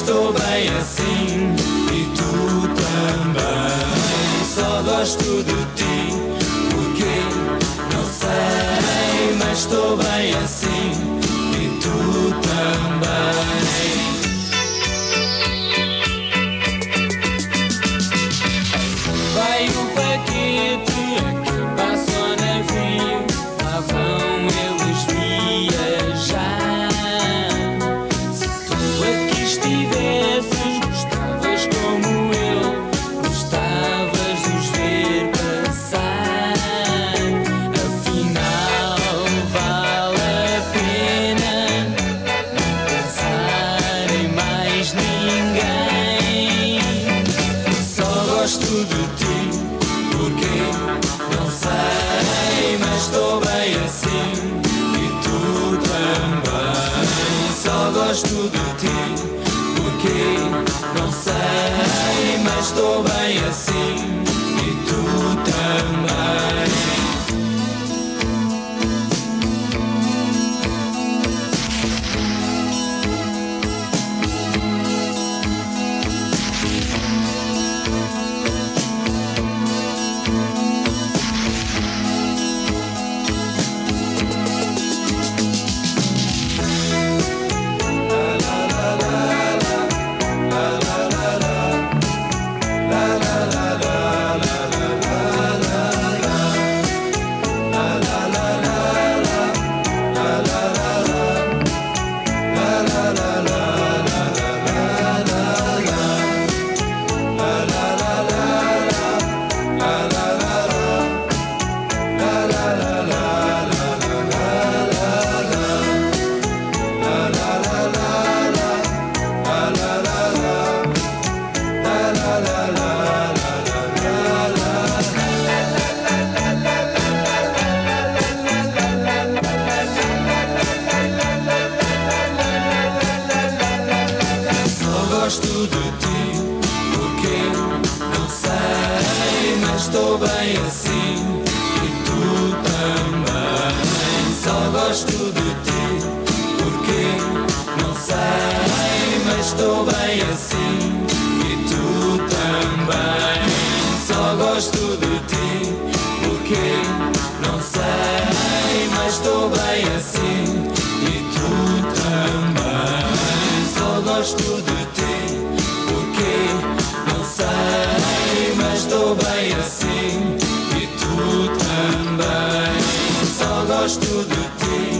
estou bem assim e tu também. Só gosto de ti, porque não sei, mas estou bem assim. Estou bem assim e tu também. Só gosto de ti, porque não sei, gosto de ti porque não sei, mas estou bem assim e tu também. Só gosto de ti porque não sei, mas estou bem assim e tu também. Só gosto de ti porque não sei, mas estou bem assim e tu também. Só gosto de estou bem assim e tu também. Só gosto de